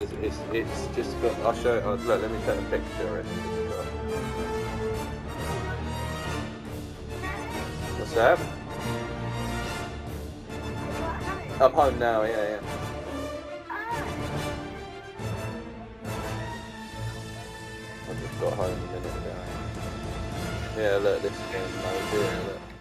It's, it's, it's just got. I'll show. Oh, look, let me take a picture. of it. What's that? I'm home now. Yeah, yeah. I just got home a minute ago. Yeah, look, this game mode here. Look.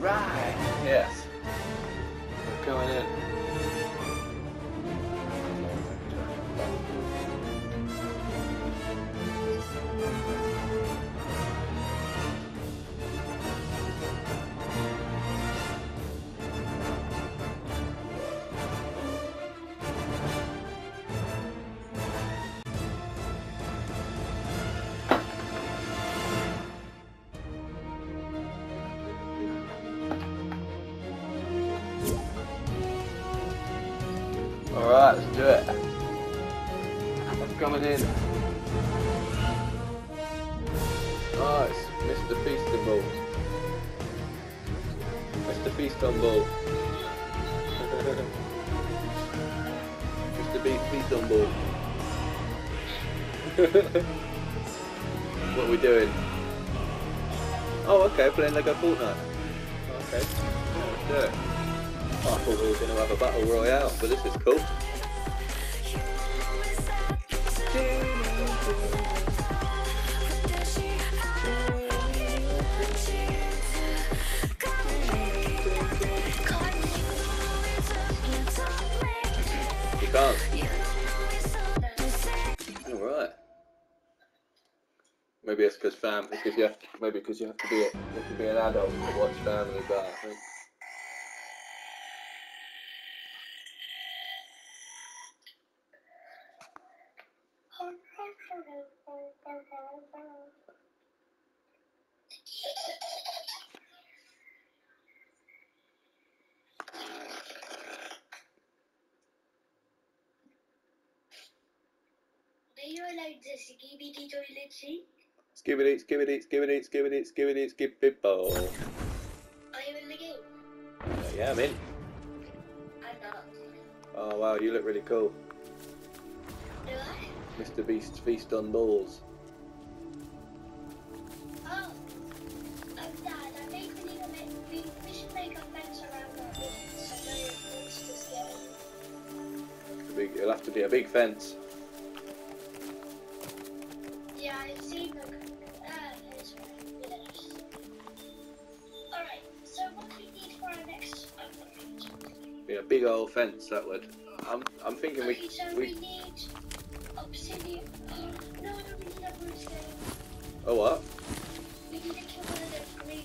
Alright, Alright, let's do it. I'm coming in. It's Mr. Feastable. Mr. Feast on. Mr. Beast on what are we doing? Oh, okay, playing Lego Fortnite. Okay, let's do it. I thought we were going to have a battle royale, but this is cool. You can't. Alright. Maybe it's because fam, because you have maybe because you have to be a, you have to be an adult to watch Family Guy. Seat? Skibbity, skibbity, skibbity, skibbity, skibbity, skibbity, ball. Are you in the game? Yeah, I'm in. I'm not. Oh wow, you look really cool. Do I? Mr. Beast feast on balls. Oh. Um, Dad, I we need to make, we, we should make a fence around our business so no monsters get in. It's a big, it'll have to be a big fence. A big old fence that would. I'm, I'm thinking we, Okay, so we. we need obsidian. Oh, no, no, we need a. Oh what? We need to kill one of green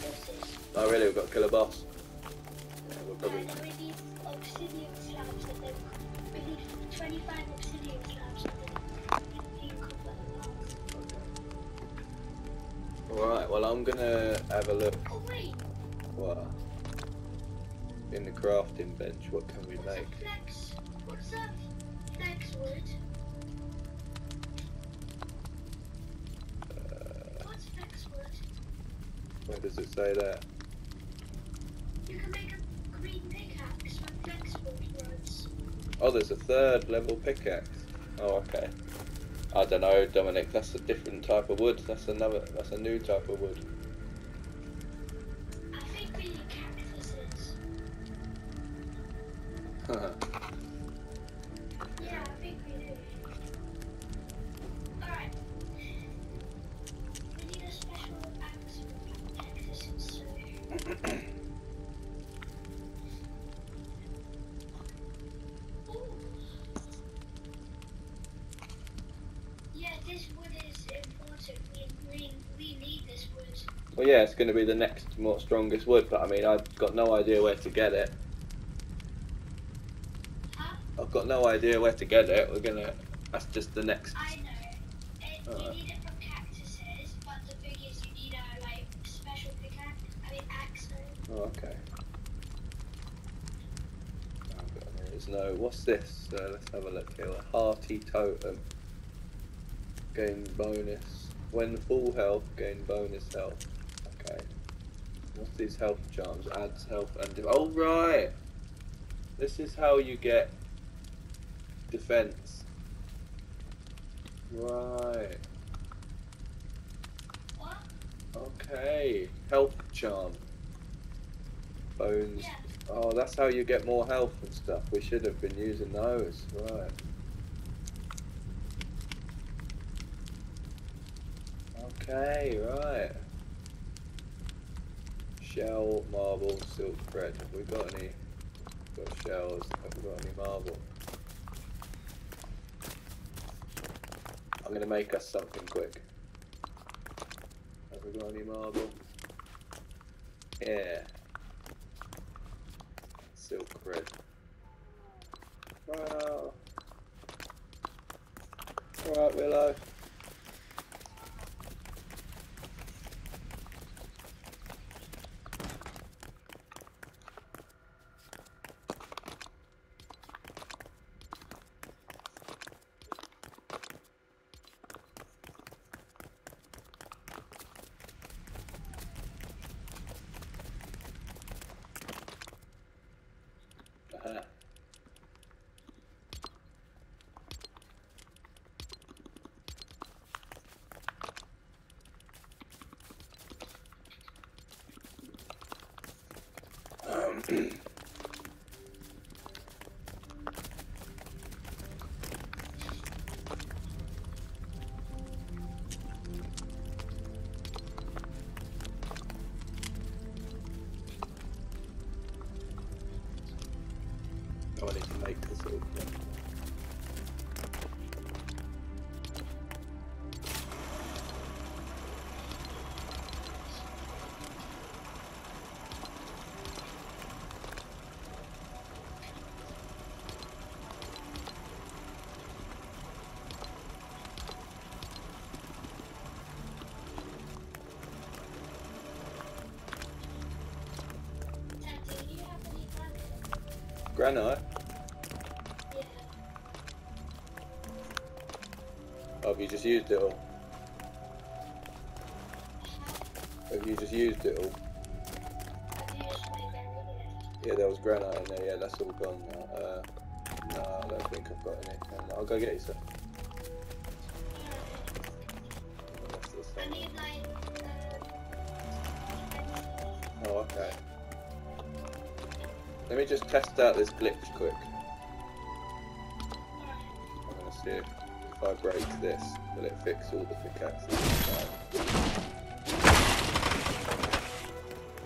bosses. Oh really? We've got to kill a boss. Yeah, we'll probably. We need obsidian slabs and then we need 25 obsidian slabs and then 15 copper and Alright, well I'm gonna have a look. Crafting bench, what can we what's make? flex? What's a flex wood? Uh, What's flex wood? where does it say that? You can make a green pickaxe with flex wood rods. Oh, there's a third level pickaxe. Oh, okay. I don't know, Dominic. That's a different type of wood. That's another. That's a new type of wood. Strongest wood, but I mean, I've got no idea where to get it. Huh? I've got no idea where to get it. We're gonna. That's just the next. I know. It, you need it from cactuses, but the thing is you need a like special pickaxe. I mean axe. Oh, okay. There's no. What's this? Uh, let's have a look here. A hearty totem. Gain bonus. When full health, gain bonus health. What's these health charms? Adds health and de- oh right. This is how you get defense. Right. Okay. Health charm. Bones. Oh, that's how you get more health and stuff. We should have been using those. Right. Okay, right. Shell, marble, silk thread. Have we got any? We've Got shells. Have we got any marble? I'm gonna make us something quick. Have we got any marble? Yeah. Silk thread. Wow. Alright, Willow. Need to make this granite? Just used it all? Have you just used it all? Yeah, there was granite in there. Yeah, that's all gone now. Uh, no, I don't think I've got any. Um, I'll go get you some. Oh, okay. Let me just test out this glitch quick. This, will it fix all the pickaxes?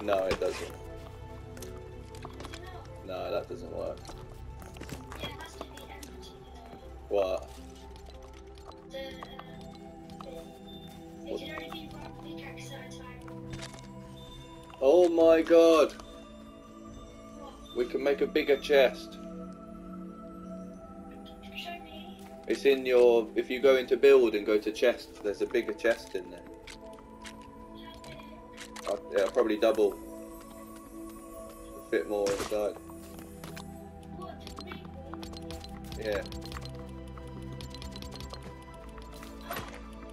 No, it doesn't. No, that doesn't work. What? Oh my god! We can make a bigger chest. It's in your. If you go into build and go to chest, there's a bigger chest in there. Uh, yeah, probably double. A bit more inside. Yeah.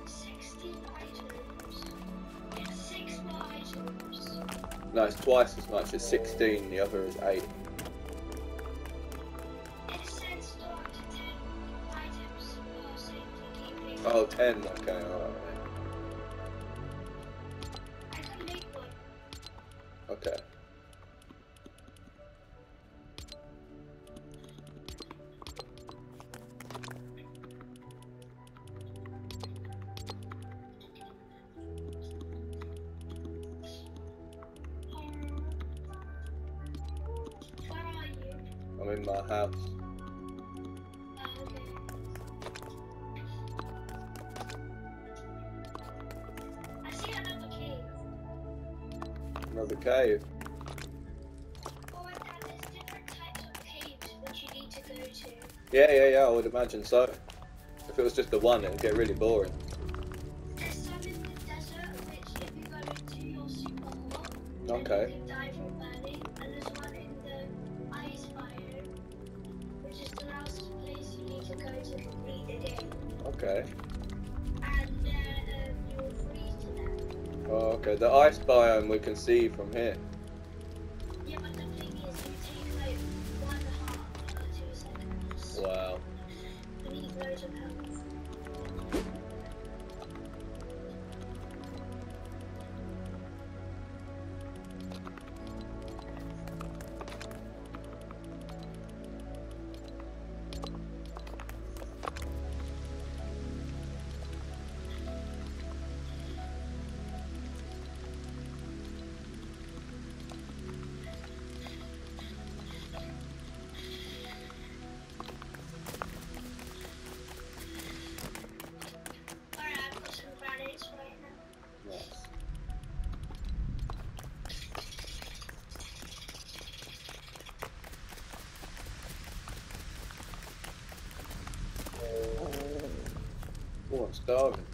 16 items. It's six more items. No, it's twice as much. It's 16. The other is 8. Imagine so. If it was just the one, it would get really boring. There's some in the desert which if you go into your super hot, then Okay. you can die from burning. And there's one in the ice biome, which is the last place you need to to complete. Okay. And uh, um, Oh, okay. The ice biome we can see from here. I'm starving.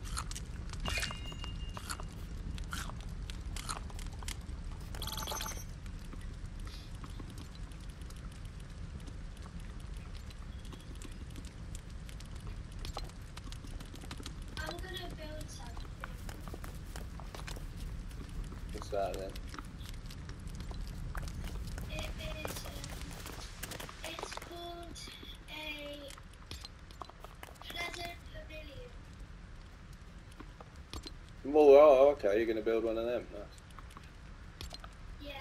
I'm gonna build something. What's that then? It is. Um, it's called a pleasant pavilion. Oh, okay. You're gonna build one of them. Nice. Yeah.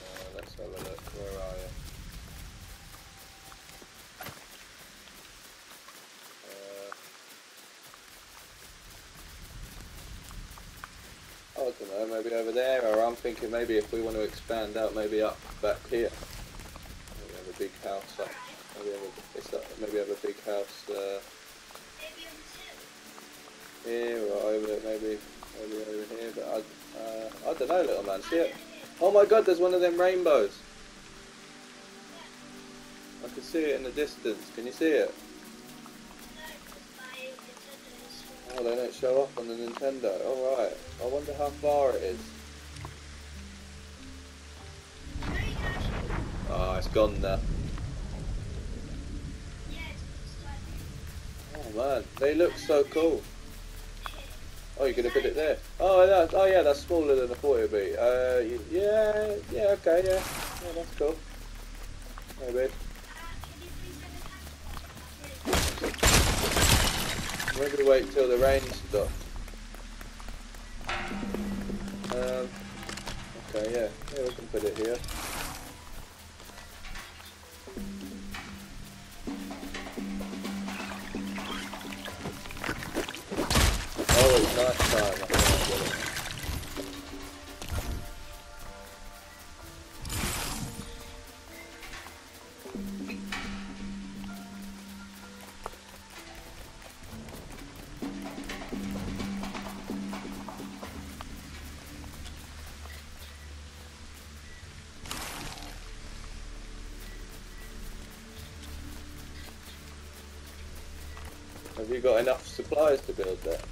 Uh, let's have a look. Where are you? Uh, I don't know, maybe over there, or I'm thinking maybe if we want to expand out, maybe up back here. Maybe have a big house uh, Maybe on two. here or over, maybe maybe over here. But I, uh, I don't know, little man. See it? Oh my God! There's one of them rainbows. I can see it in the distance. Can you see it? No, because my Nintendo is Oh, they don't show up on the Nintendo. Alright. I wonder how far it is. No, you can actually. Oh, it's gone now. Yeah, it's it's like Oh man, they look so cool. Oh, you're gonna put it there. Oh, that, oh yeah, that's smaller than I thought it'd be. Uh, yeah, yeah, okay, yeah, yeah, that's cool. Maybe. Can you please have a task? Maybe wait till the rain stops. Um, okay, yeah, yeah, we can put it here. Have you got enough supplies to build that?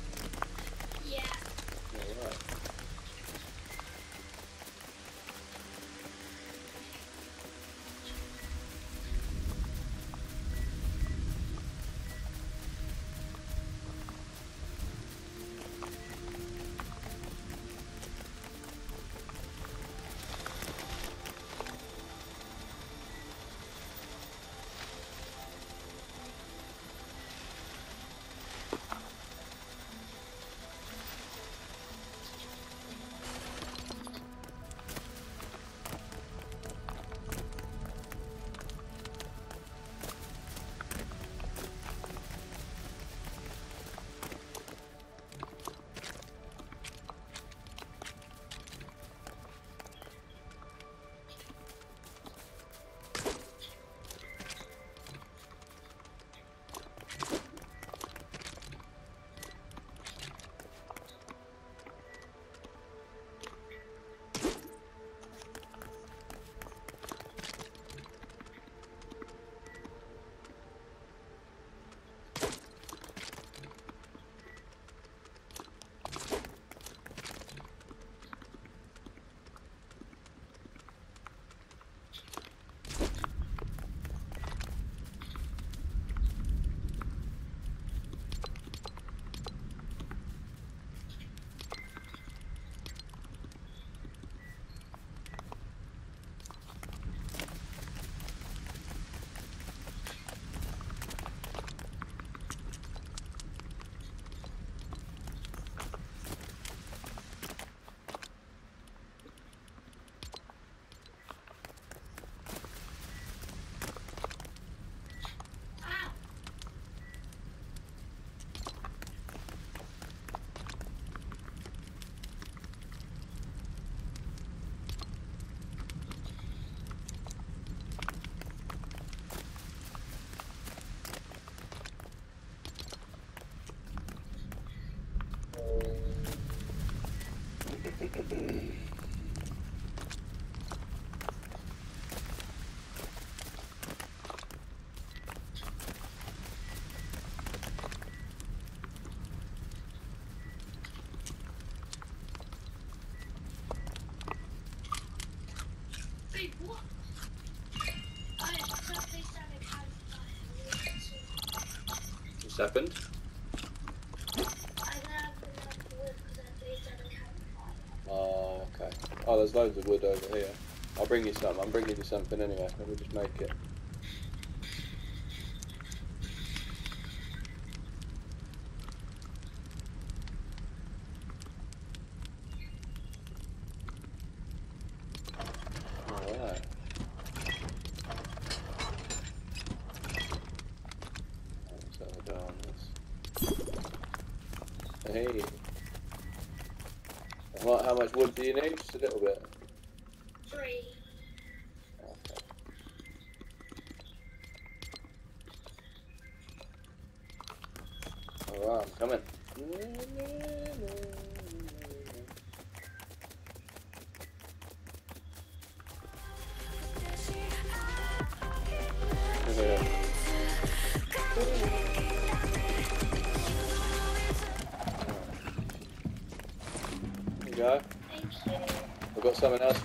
A campfire. Oh, okay. Oh, there's loads of wood over here. I'll bring you some. I'm bringing you something anyway. Let me just make it.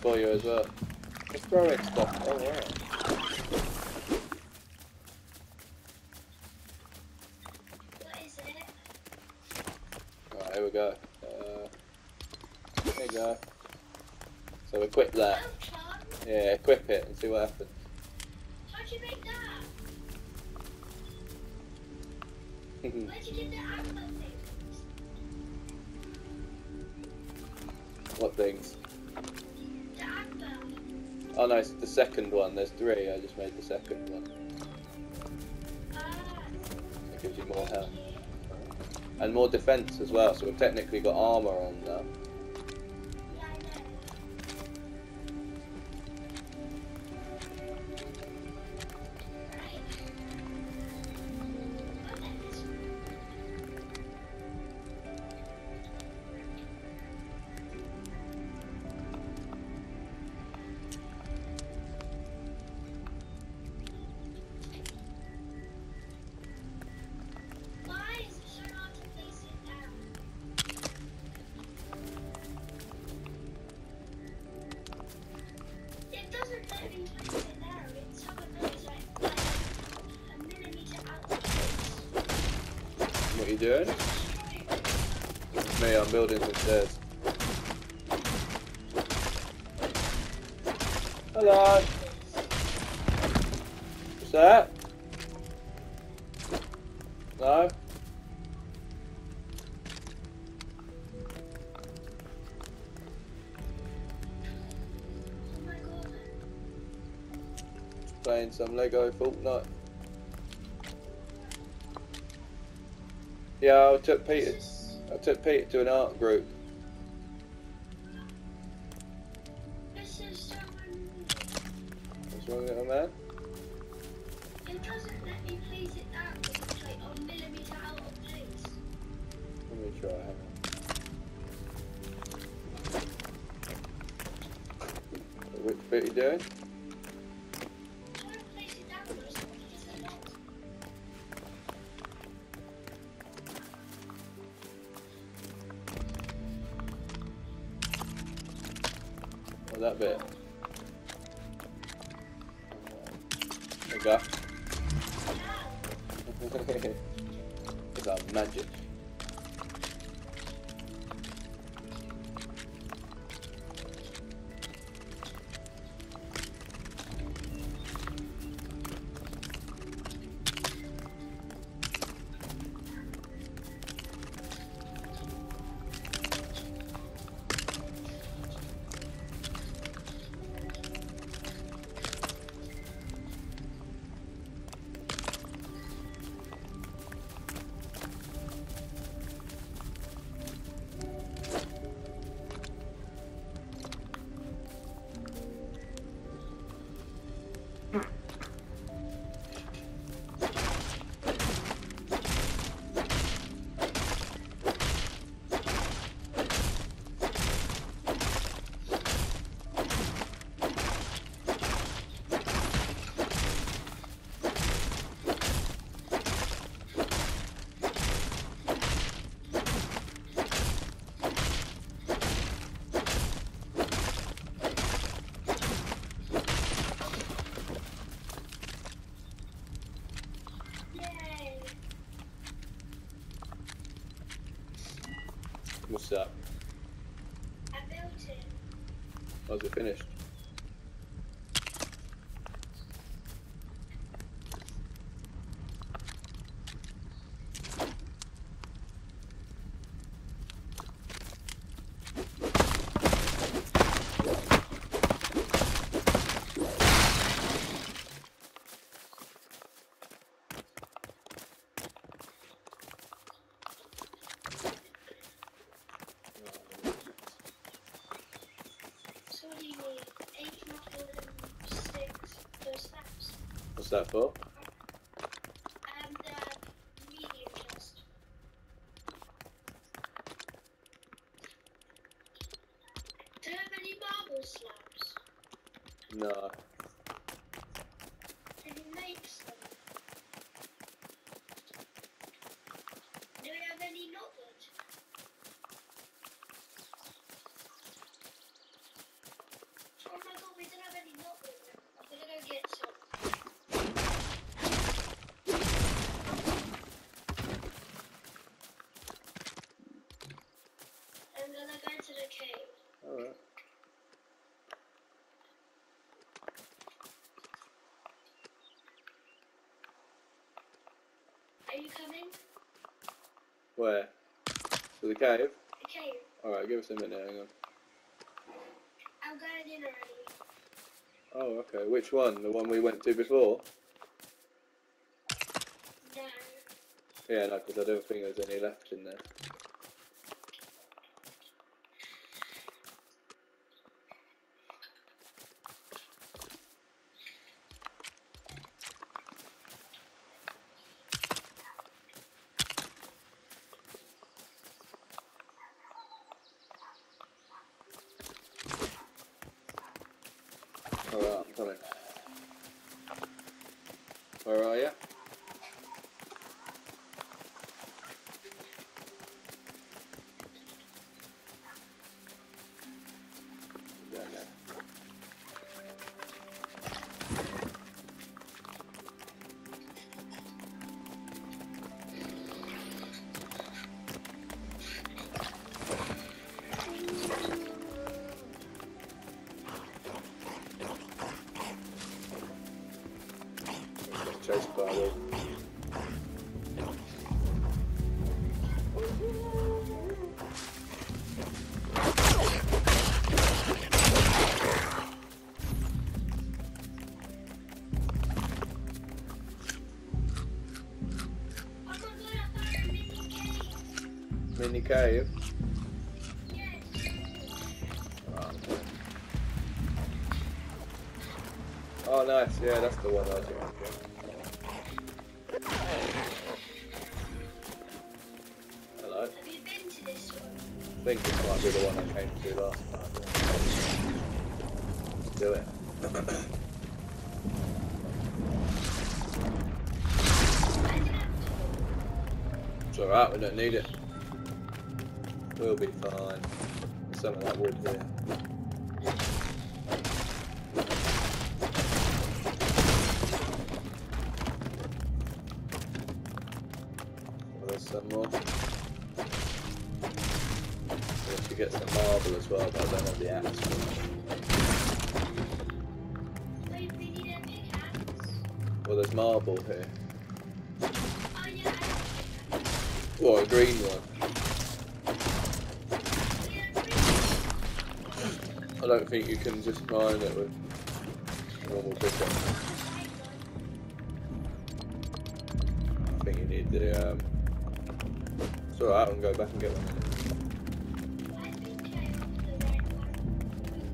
For you as well. Just throwing stuff. Oh, right. What is it? Alright, here we go. Uh, there you go. So equip that. Oh, Yeah, equip it and see what happens. Second one. There's three. I just made the second one. It gives you more health. And more defense as well, so we've technically got armor on now. Some Lego Fortnite. Yeah, I took Peter. I took Peter to an art group. Oh, that bit. There you go. it's our magic. That for? And uh, medium chest. Do you have any marble slabs? No. Can you make some? Do you have any knotwood? Oh my god, we don't have any knotwood. I'm gonna go get some. I'm gonna go to the cave. Alright. Are you coming? Where? To the cave? The cave. Alright, give us a minute, hang on. I'm going in already. Oh, okay. Which one? The one we went to before? No. Yeah, no, because I don't think there's any left in there. Mini cave. Oh, nice. Yeah, that's the one I was thinking. Don't need it. We'll be fine. There's some of that wood here. Oh, there's some more. We should get some marble as well, but I don't have the axe. Wait, we need a pickaxe. Well, there's marble here. Think you can just mine it with normal pickup. I think you need the. Um... It's alright, I can go back and get one.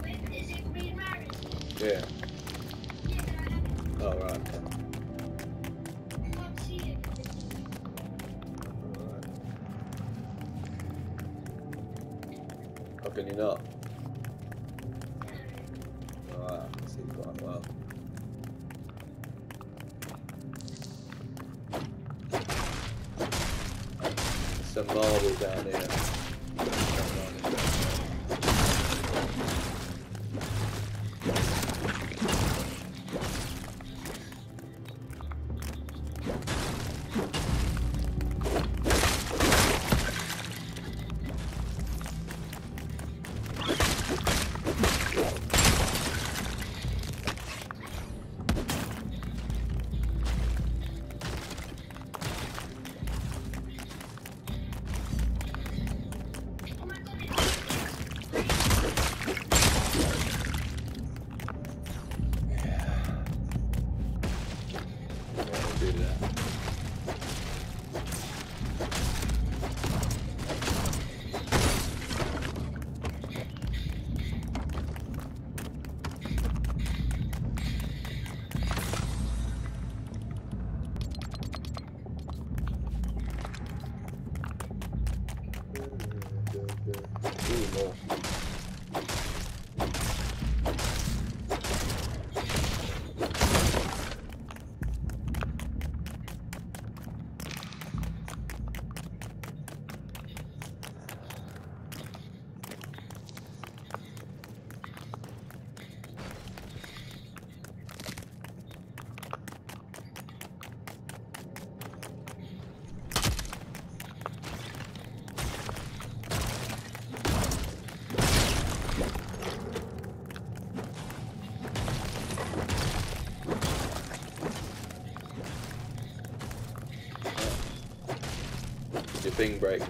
Right? Yeah. Oh, right. It. Alright. How can you not? Well. Some marble down thing break.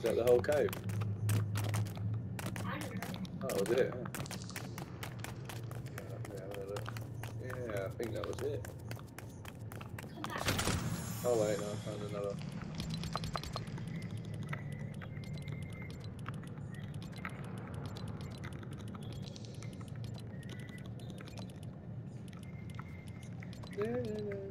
Is that the end? Is that the whole cave? I don't know. Oh, that was it, huh? Yeah, let me have a look. Yeah, I think that was it. Oh wait, no, I found another. Oh.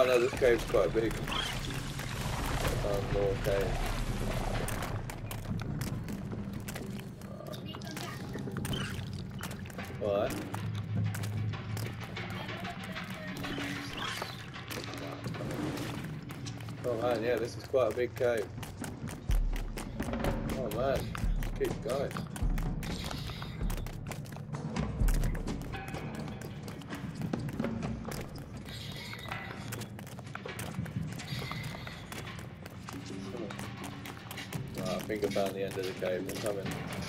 Oh no, this cave's quite big. Found more cave. What? Oh man, yeah, this is quite a big cave. Oh man, keep going. Think found the end of the. I'm coming.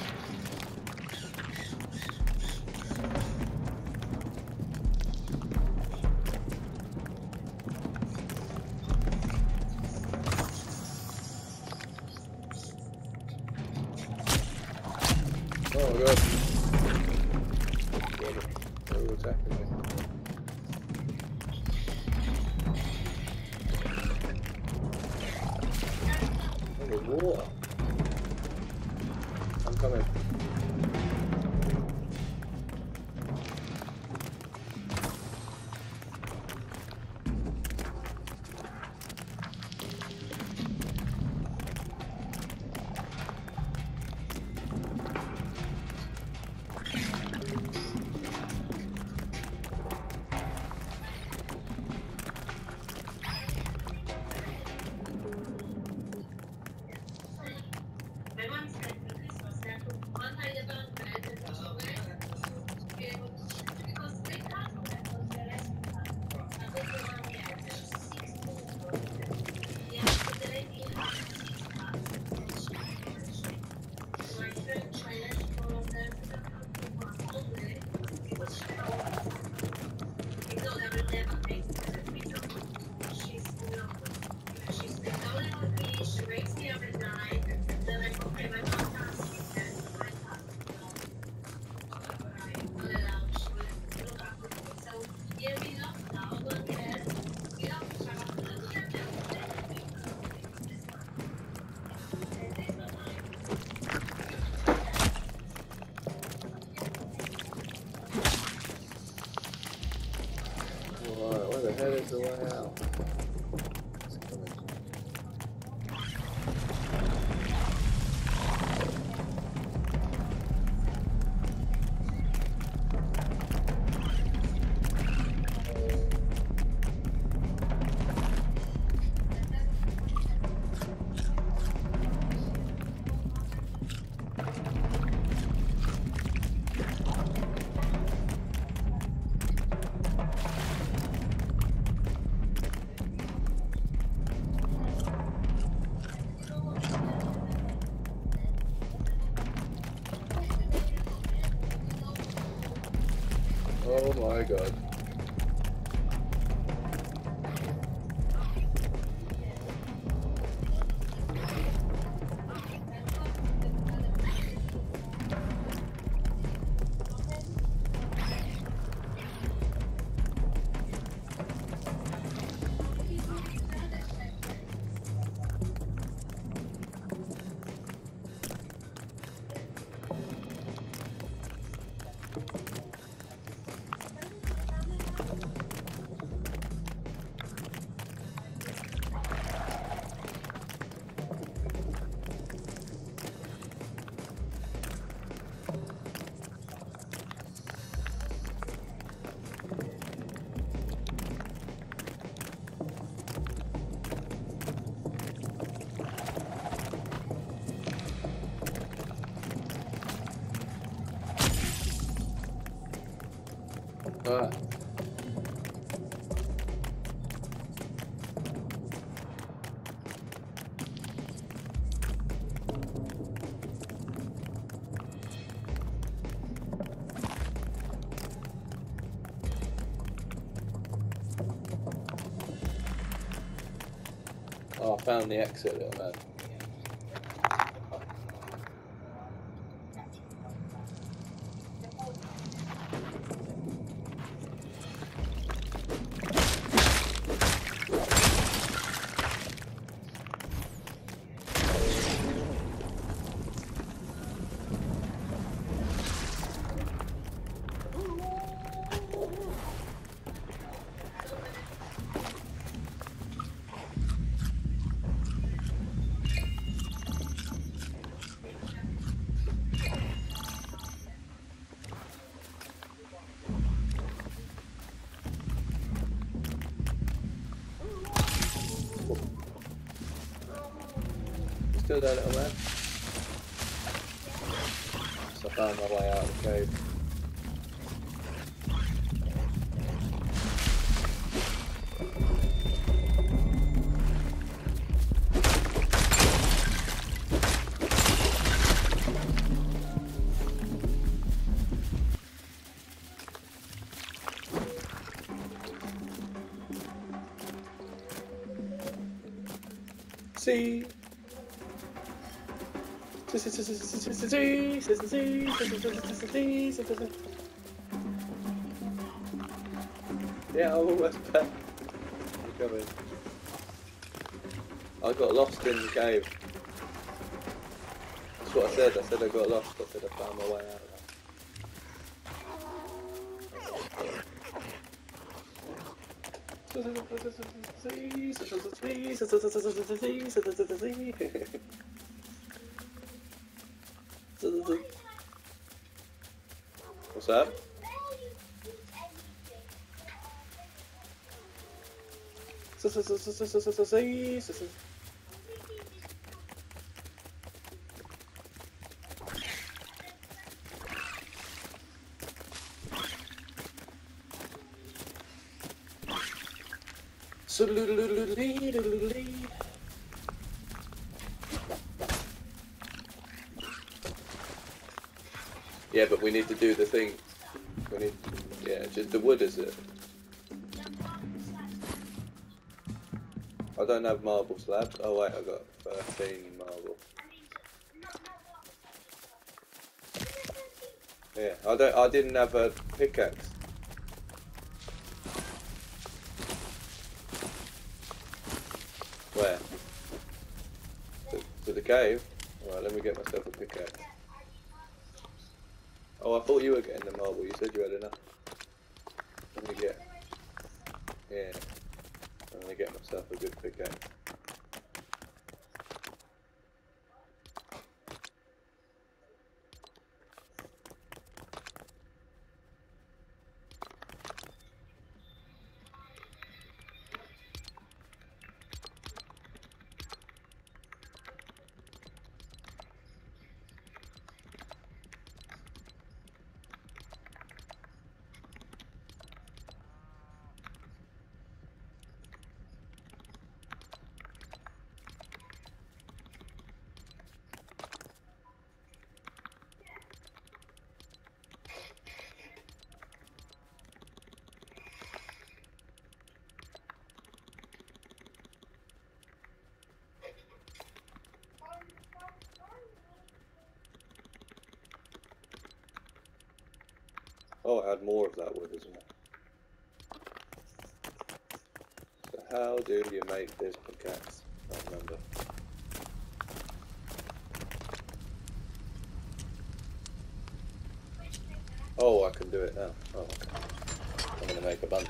go out. My god. Found the exit, little man. Yeah, I'm almost back. I'm coming. I got lost in the cave. That's what I said. I said I got lost. I said I found my way out. What's that? Yeah, but we need to do have marble slabs. Oh wait, I got uh, 13 marble. Yeah, I don't. I didn't have a pickaxe. Where? To, to the cave. Oh, I had more of that wood as well. So how do you make this pickaxe? I remember. Oh, I can do it now. Oh, okay. I'm gonna make a bunch.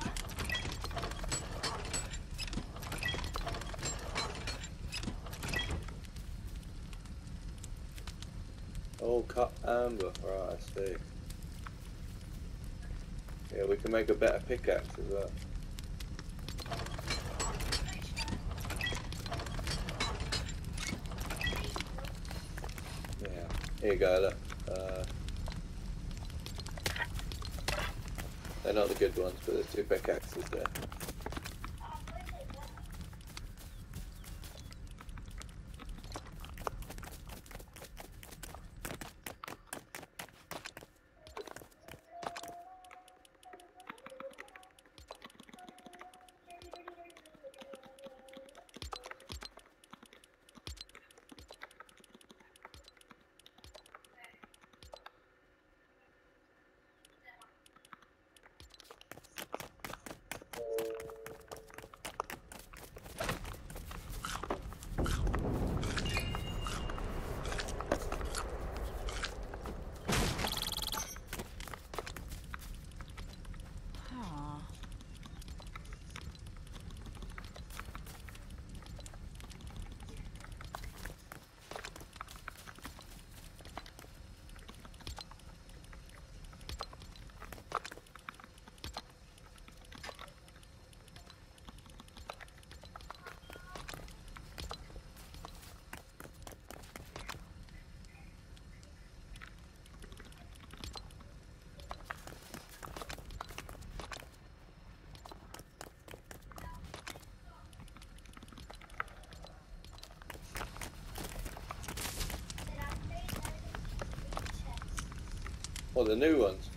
Oh, cut amber. Right, I see. Yeah, we can make a better pickaxe as well. Yeah. Here you go, look. Uh, they're not the good ones, but there's two pickaxes there. The new ones.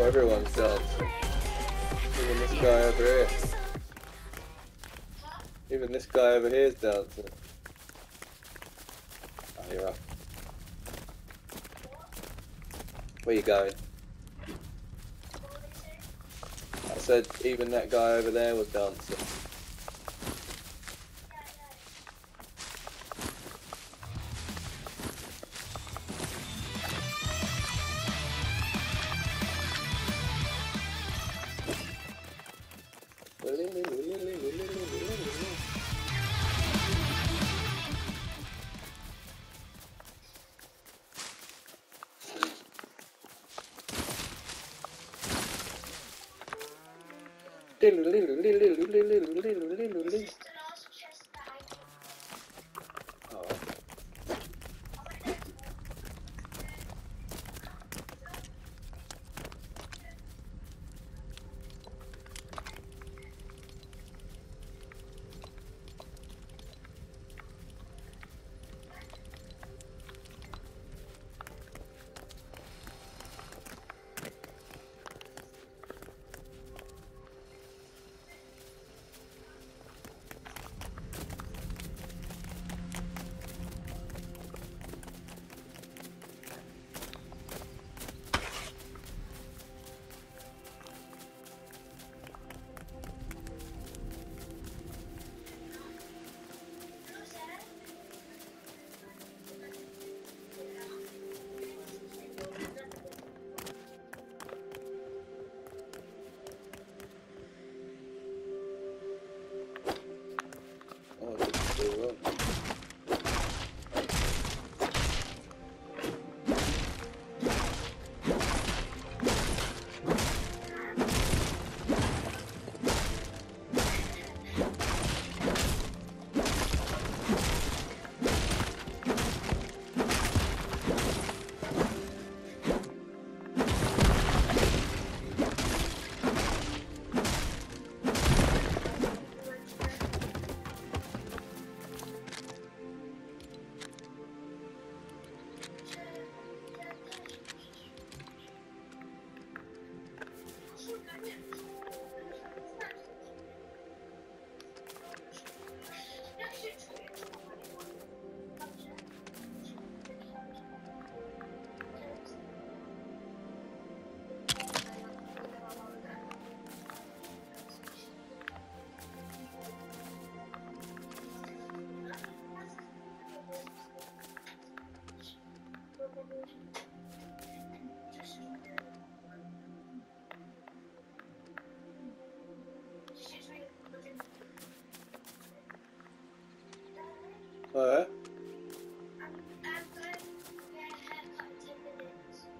Everyone's dancing. Even this guy over here. Even this guy over here is dancing. Oh, you're up. Where you going? I said even that guy over there was dancing. Alright.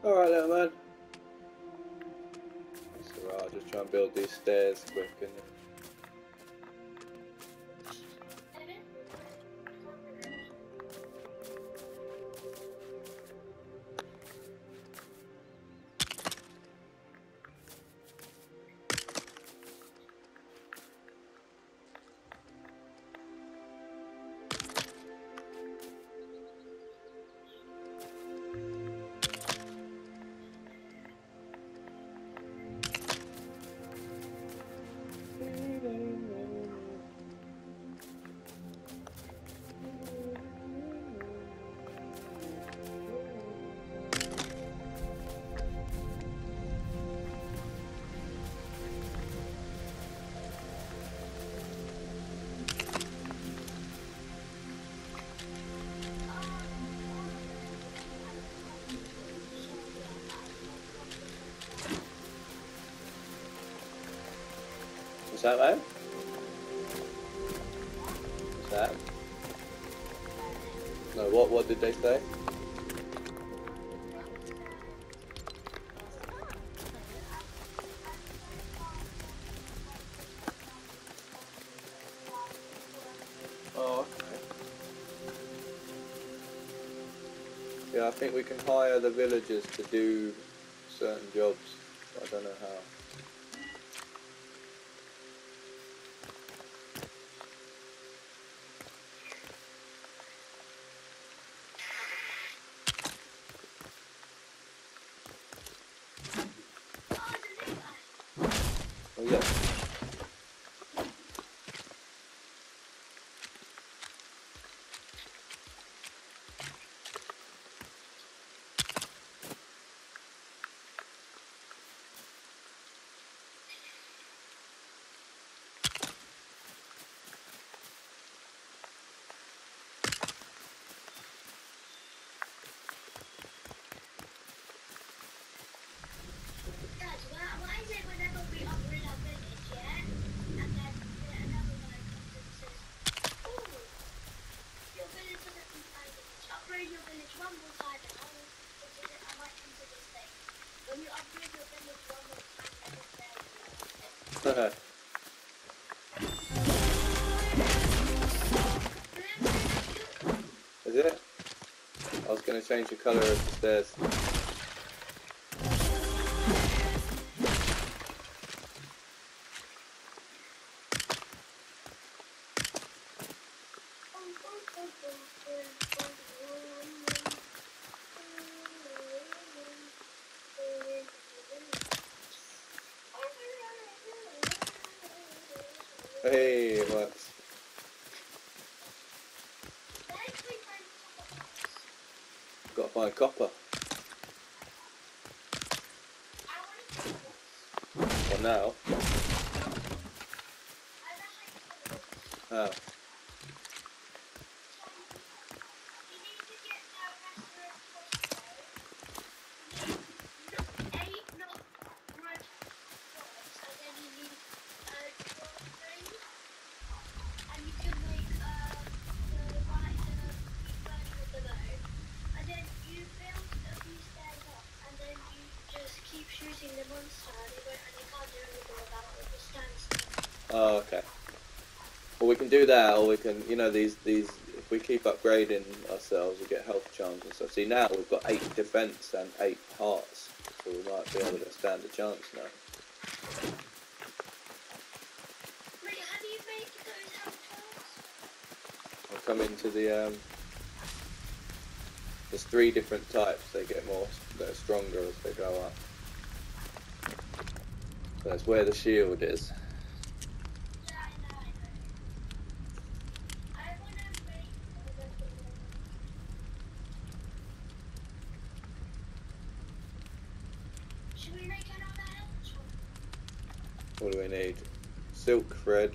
Alright little man. So I'll just try and build these stairs quick and What's that man? What's that? No, what what did they say? Oh. Yeah, I think we can hire the villagers to do certain jobs. Your village one more time I will consider, I might consider. When you upgrade your village one more time. Is it? I was going to change the colour of the stairs. Copper. What now? Oh. And you can make uh, the right the vertical below, and then you build a few stairs up, and then you just keep shooting the monster, and they, won't, and they can't do anything about it. It just stands still. Oh, okay. Well, we can do that, or we can, you know, these these. If we keep upgrading ourselves, we get health charms and stuff. See, now we've got eight defense and eight hearts, so we might be able to stand a chance now. Wait, how do you make those health charms? I'll come into the um. There's three different types. They get more, they're stronger as they go up. So that's where the shield is. Yeah, I know, I know. I wanna make a weapon. Should we make another health charm? What do we need? Silk thread,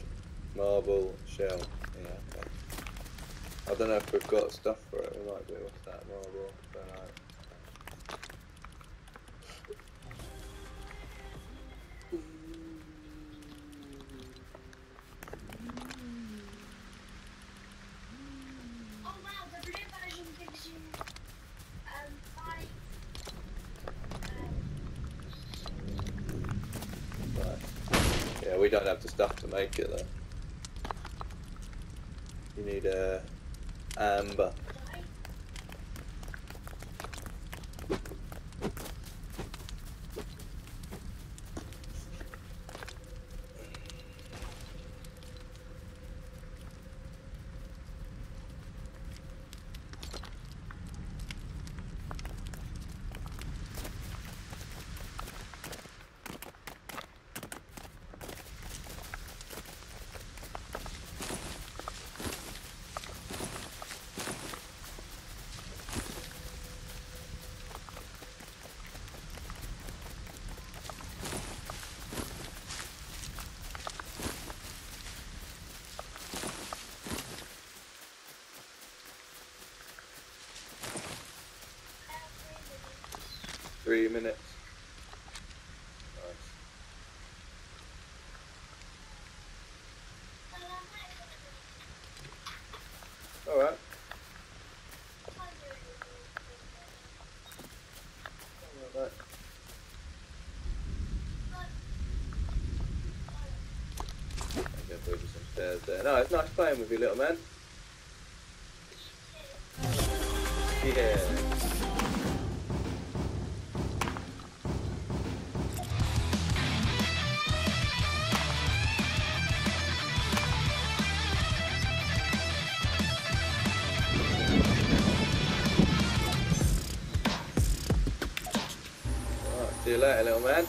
marble, shell. Yeah, okay. I don't know if we've got stuff for it. We might do. What's that? Marble. Make it though. You need a amber. Three minutes. Nice. Alright. Alright. I'm gonna put you some stairs there. No, it's nice playing with you, little man. Yeah. See you later, little man.